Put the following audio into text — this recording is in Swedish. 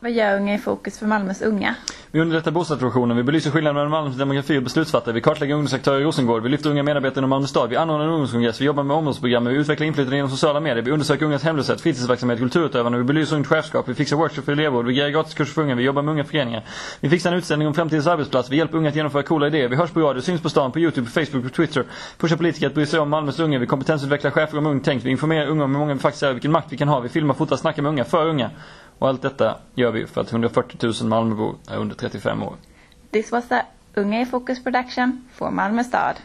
Vad gör Unga i fokus för Malmös unga? Vi underlättar bostadssituationen, vi belyser skillnaden mellan Malmös demografi och beslutsfattare, vi kartlägger ungdomsaktörer i Rosengård, vi lyfter unga medarbetare inom Malmö stad, vi anordnar en ungdomskongress, vi jobbar med områdesprogram, vi utvecklar inflytande genom sociala medier, vi undersöker ungas hemlöshet, fritidsverksamhet, kulturutövande, vi belyser ungt chefskap, vi fixar workshop för elevvård, vi ger gratiskurser för unga, vi jobbar med unga föreningar. Vi fixar en utställning om framtidens arbetsplats, vi hjälper unga att genomföra coola idéer, vi hörs på radio, syns på stan, på Youtube, på Facebook, på Twitter, pushar politiker att bry sig om Malmös unga, vi kompetensutvecklar chefer om ungt tänk, vi informerar unga om hur många vi faktiskt är, vilken makt vi kan ha, vi filmar, fotar, snackar med unga, för unga. Och allt detta gör vi för att 140 000 Malmöbor är under 35 år. This was the Unga i fokus production for Malmö stad.